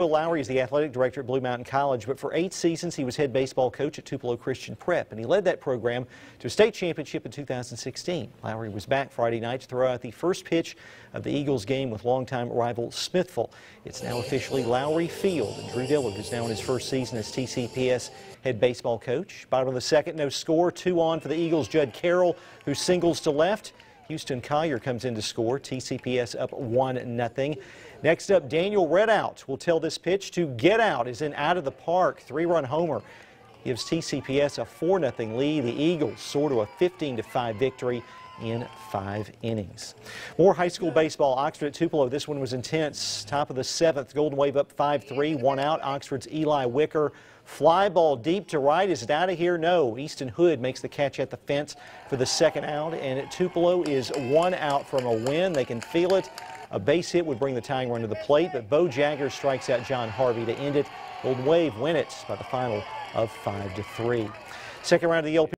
Will Lowry is the athletic director at Blue Mountain College, but for eight seasons he was head baseball coach at Tupelo Christian Prep, and he led that program to a state championship in 2016. Lowry was back Friday night to throw out the first pitch of the Eagles game with longtime rival Smithville. It's now officially Lowry Field, and Drew Dillard is now in his first season as TCPS head baseball coach. Bottom of the second, no score, two on for the Eagles. Judd Carroll, who singles to left. Houston Collier comes in to score. TCPS up 1 nothing. Next up, Daniel Redout will tell this pitch to get out is in out of the park. Three-run homer gives TCPS a 4 0 lead. The Eagles soar to a 15 5 victory in five innings. More high school baseball. Oxford at Tupelo. This one was intense. Top of the seventh. Golden Wave up 5-3. One out. Oxford's Eli Wicker. Fly ball deep to right. Is it out of here? No. Easton Hood makes the catch at the fence for the second out. And Tupelo is one out from a win. They can feel it. A base hit would bring the tying run to the plate, but Bo Jagger strikes out John Harvey to end it. Old Wave win it by the final of 5 to 3. Second round of the LP